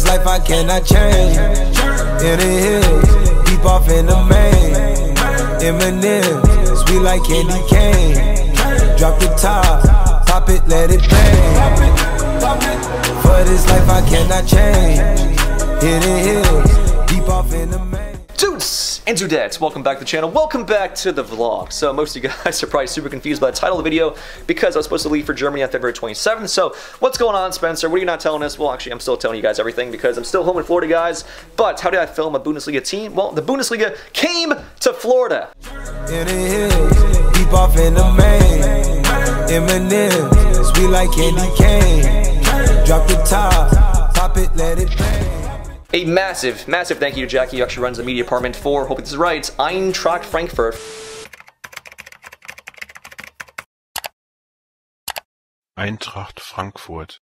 this life I cannot change. In the hills, deep off in the main. Eminem, sweet like candy cane. Drop the top, pop it, let it bang. For this life I cannot change. In the hills, deep off in the main. And dudettes, welcome back to the channel. Welcome back to the vlog. So most of you guys are probably super confused by the title of the video because I was supposed to leave for Germany on February 27th. So what's going on, Spencer? What are you not telling us? Well, actually, I'm still telling you guys everything because I'm still home in Florida, guys. But how did I film a Bundesliga team? Well, the Bundesliga came to Florida. Eminem, sweet like candy cane. Drop the top, pop it, let it bang. A massive, massive thank you to Jackie who actually runs the media department for, hoping this is right, Eintracht Frankfurt. Eintracht Frankfurt.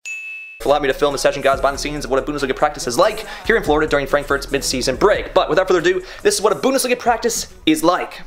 allowing me to film a session, guys, behind the scenes of what a Bundesliga practice is like here in Florida during Frankfurt's mid-season break. But without further ado, this is what a Bundesliga practice is like.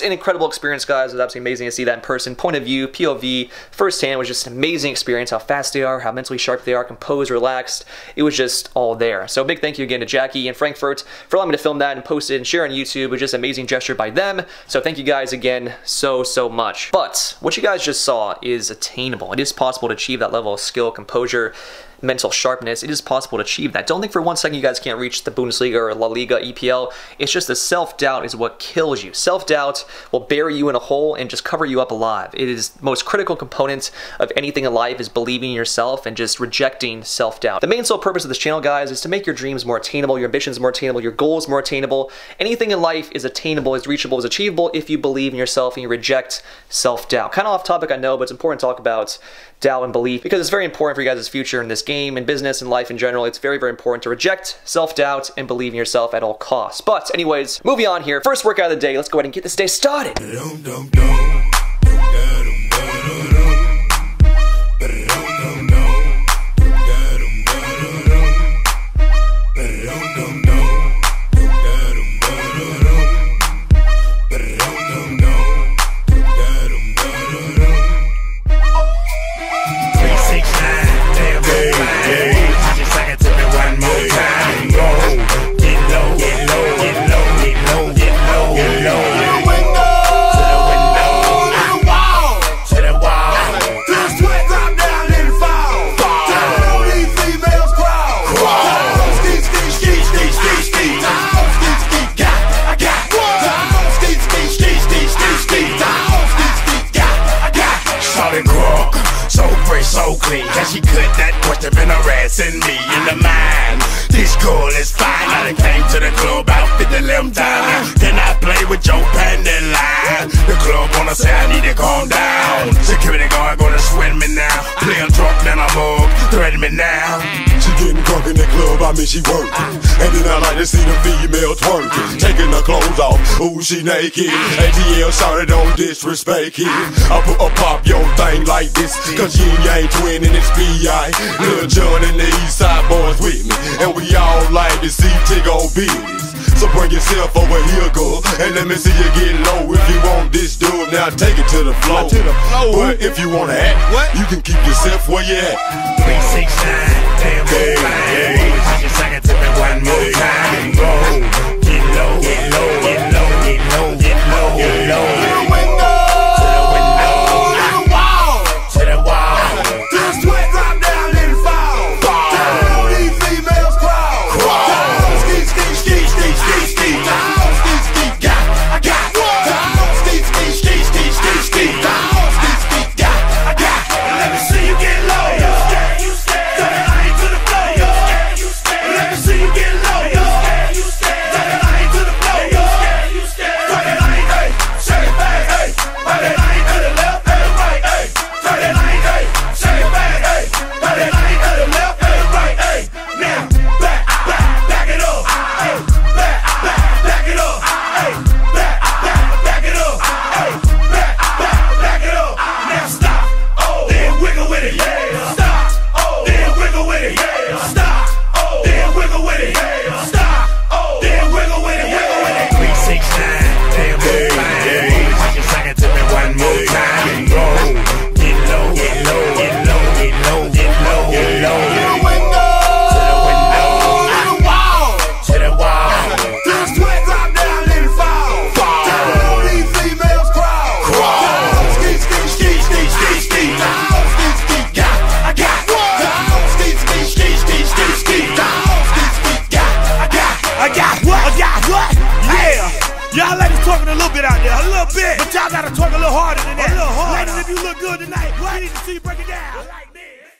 An incredible experience, guys. It was absolutely amazing to see that in person. Point of view, POV, firsthand was just an amazing experience. How fast they are, how mentally sharp they are, composed, relaxed. It was just all there. So big thank you again to Jackie and Frankfurt for allowing me to film that and post it and share on YouTube. It was just an amazing gesture by them. So thank you guys again so, so much. But what you guys just saw is attainable. It is possible to achieve that level of skill, composure, mental sharpness, it is possible to achieve that. Don't think for one second you guys can't reach the Bundesliga or La Liga, EPL. It's just the self-doubt is what kills you. Self-doubt will bury you in a hole and just cover you up alive. It is most critical component of anything in life is believing in yourself and just rejecting self-doubt. The main sole purpose of this channel, guys, is to make your dreams more attainable, your ambitions more attainable, your goals more attainable. Anything in life is attainable, is reachable, is achievable if you believe in yourself and you reject self-doubt. Kind of off topic, I know, but it's important to talk about doubt and belief because it's very important for you guys' future in this game and business and life in general. It's very, very important to reject self-doubt and believe in yourself at all costs. But anyways, moving on here. First workout of the day. Let's go ahead and get this day started. Three, the mind? This girl is fine. I done came to the club out 50 limb time. Then I play with your panty line. The club wanna say I need to calm down. Security guard gonna sweat me now. Play drunk, then I'm mug. Threaten me now. She getting drunk in the club, I mean she working. And then I like to see the female twerking. Taking her clothes off, ooh she naked. ATL sorry don't disrespect it. I put a pop your thing like this. Cause Ying Yang twin and it's B.I. Lil Jon and the East Side boys with me. And we all like to see Tiggo business. So bring yourself over here, girl, and let me see you get low. If you want this dude, now take it to the floor. To the floor. But if you wanna act, What? you can keep yourself where you at. Three, six, nine, damn, Hey, hey. It to me one more time.